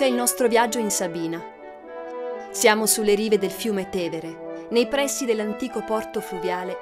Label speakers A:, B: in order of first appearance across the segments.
A: Inizia il nostro viaggio in Sabina. Siamo sulle rive del fiume Tevere, nei pressi dell'antico porto fluviale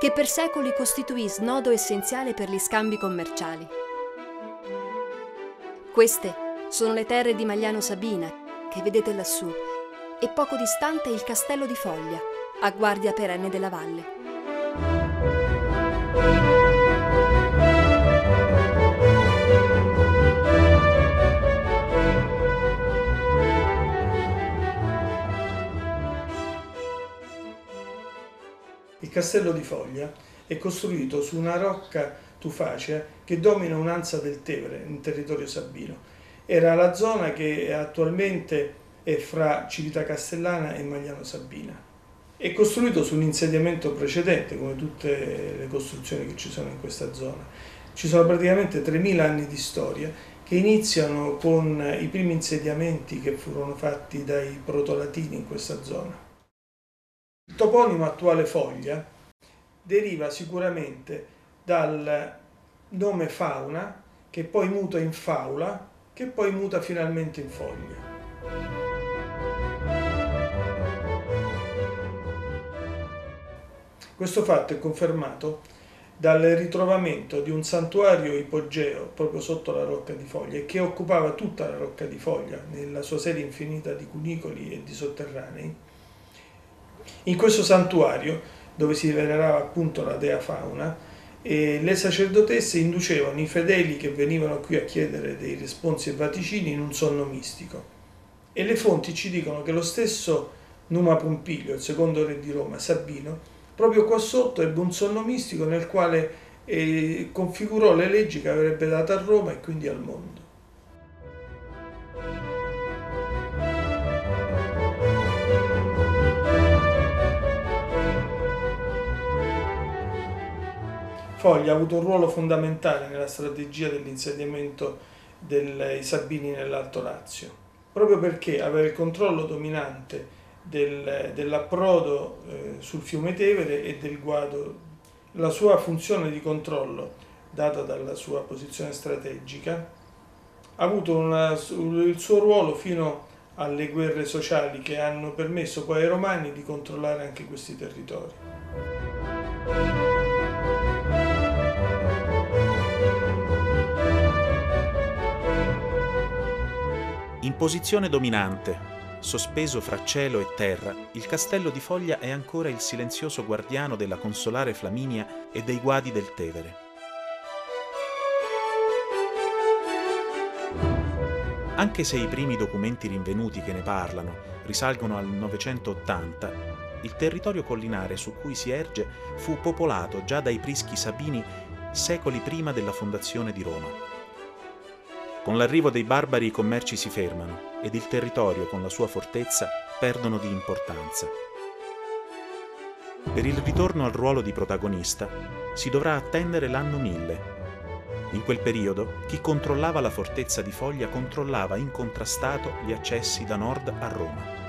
A: che per secoli costituì snodo essenziale per gli scambi commerciali. Queste sono le terre di Magliano Sabina che vedete lassù e poco distante il castello di Foglia, a guardia perenne della valle.
B: Castello di Foglia è costruito su una rocca tufacea che domina un'ansa del Tevere in territorio sabino. Era la zona che attualmente è fra Civita Castellana e Magliano Sabina. È costruito su un insediamento precedente, come tutte le costruzioni che ci sono in questa zona. Ci sono praticamente 3.000 anni di storia che iniziano con i primi insediamenti che furono fatti dai protolatini in questa zona. Il toponimo attuale Foglia deriva sicuramente dal nome fauna che poi muta in faula che poi muta finalmente in foglia. Questo fatto è confermato dal ritrovamento di un santuario ipogeo proprio sotto la rocca di foglia che occupava tutta la rocca di foglia nella sua serie infinita di cunicoli e di sotterranei. In questo santuario, dove si venerava appunto la dea fauna, le sacerdotesse inducevano i fedeli che venivano qui a chiedere dei responsi e vaticini in un sonno mistico. E le fonti ci dicono che lo stesso Numa Pompilio, il secondo re di Roma, Sabino, proprio qua sotto ebbe un sonno mistico nel quale eh, configurò le leggi che avrebbe dato a Roma e quindi al mondo. Foglia ha avuto un ruolo fondamentale nella strategia dell'insediamento dei Sabini nell'Alto Lazio, proprio perché aveva il controllo dominante del, dell'approdo eh, sul fiume Tevere e del guado. La sua funzione di controllo, data dalla sua posizione strategica, ha avuto una, il suo ruolo fino alle guerre sociali che hanno permesso poi ai romani di controllare anche questi territori.
C: In posizione dominante, Sospeso fra cielo e terra, il castello di Foglia è ancora il silenzioso guardiano della consolare Flaminia e dei guadi del Tevere. Anche se i primi documenti rinvenuti che ne parlano risalgono al 980, il territorio collinare su cui si erge fu popolato già dai prischi sabini secoli prima della fondazione di Roma. Con l'arrivo dei barbari i commerci si fermano ed il territorio con la sua fortezza perdono di importanza. Per il ritorno al ruolo di protagonista si dovrà attendere l'anno 1000. In quel periodo chi controllava la fortezza di Foglia controllava incontrastato gli accessi da nord a Roma.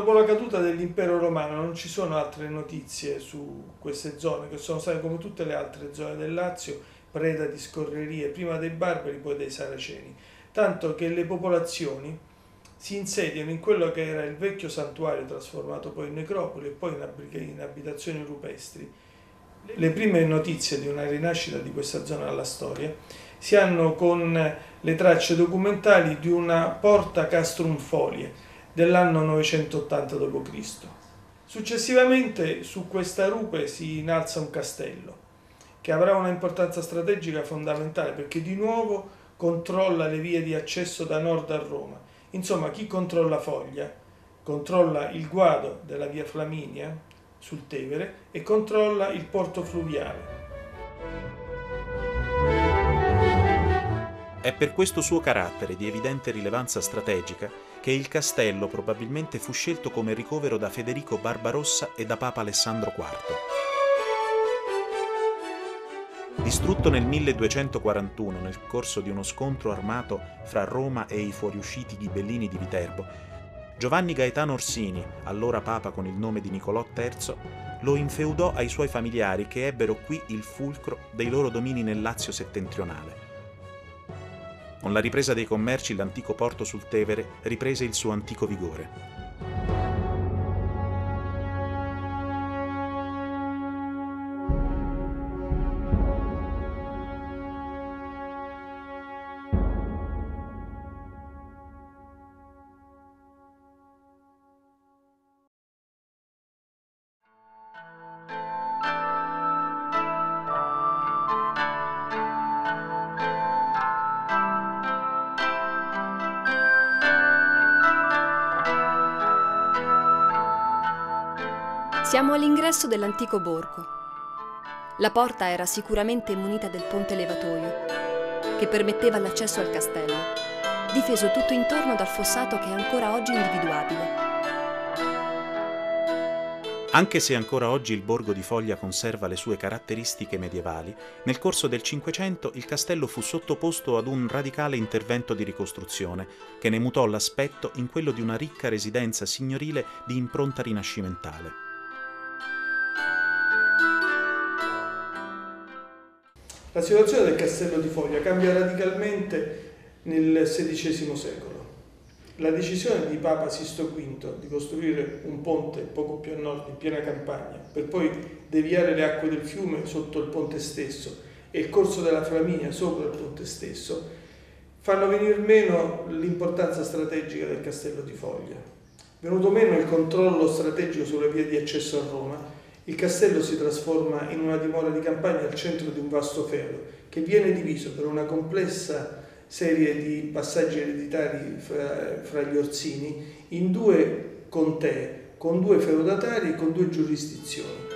B: Dopo la caduta dell'impero romano non ci sono altre notizie su queste zone, che sono state come tutte le altre zone del Lazio, preda di scorrerie, prima dei barbari, poi dei saraceni. Tanto che le popolazioni si insediano in quello che era il vecchio santuario trasformato poi in necropoli e poi in abitazioni rupestri. Le prime notizie di una rinascita di questa zona alla storia si hanno con le tracce documentali di una porta castrum folie, dell'anno 980 d.C. Successivamente su questa rupe si innalza un castello che avrà una importanza strategica fondamentale perché di nuovo controlla le vie di accesso da nord a Roma. Insomma, chi controlla Foglia controlla il guado della via Flaminia sul Tevere e controlla il porto fluviale.
C: È per questo suo carattere di evidente rilevanza strategica che il castello probabilmente fu scelto come ricovero da Federico Barbarossa e da Papa Alessandro IV. Distrutto nel 1241 nel corso di uno scontro armato fra Roma e i fuoriusciti ghibellini di Viterbo, Giovanni Gaetano Orsini, allora papa con il nome di Nicolò III, lo infeudò ai suoi familiari che ebbero qui il fulcro dei loro domini nel Lazio settentrionale. Con la ripresa dei commerci l'antico porto sul Tevere riprese il suo antico vigore.
A: Siamo all'ingresso dell'antico borgo. La porta era sicuramente munita del ponte levatoio, che permetteva l'accesso al castello, difeso tutto intorno dal fossato che è ancora oggi individuabile.
C: Anche se ancora oggi il borgo di Foglia conserva le sue caratteristiche medievali, nel corso del Cinquecento il castello fu sottoposto ad un radicale intervento di ricostruzione che ne mutò l'aspetto in quello di una ricca residenza signorile di impronta rinascimentale.
B: La situazione del castello di Foglia cambia radicalmente nel XVI secolo. La decisione di Papa Sisto V di costruire un ponte poco più a nord, in piena campagna, per poi deviare le acque del fiume sotto il ponte stesso e il corso della Flaminia sopra il ponte stesso, fanno venire meno l'importanza strategica del castello di Foglia. Venuto meno il controllo strategico sulle vie di accesso a Roma, il castello si trasforma in una dimora di campagna al centro di un vasto feudo che viene diviso per una complessa serie di passaggi ereditari fra, fra gli Orsini in due contee con due feudatari e con due giurisdizioni.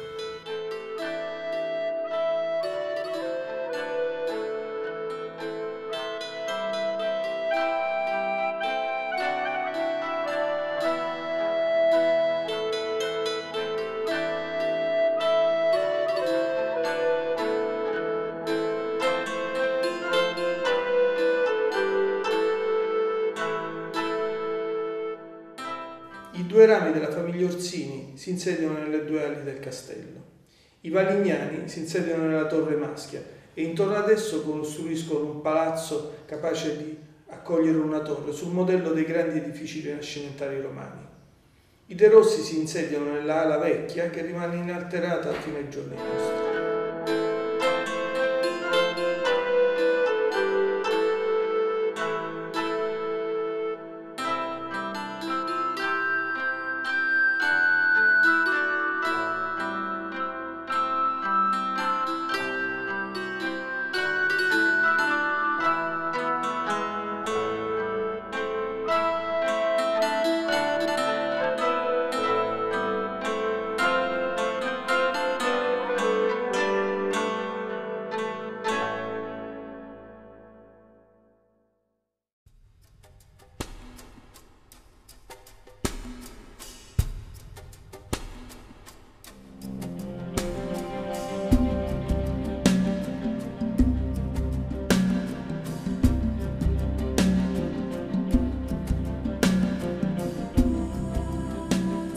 B: Due rami della famiglia Orsini si insediano nelle due ali del castello. I Valignani si insediano nella torre Maschia e intorno ad esso costruiscono un palazzo capace di accogliere una torre sul modello dei grandi edifici rinascimentali romani. I De Rossi si insediano nella ala vecchia che rimane inalterata fino ai giorni nostri.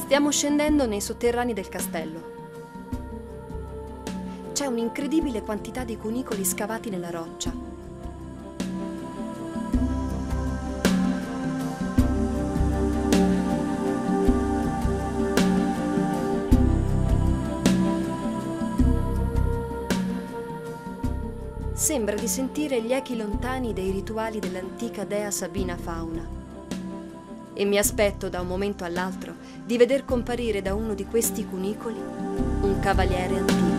A: Stiamo scendendo nei sotterranei del castello. C'è un'incredibile quantità di cunicoli scavati nella roccia. Sembra di sentire gli echi lontani dei rituali dell'antica dea Sabina Fauna e mi aspetto da un momento all'altro di veder comparire da uno di questi cunicoli un cavaliere antico.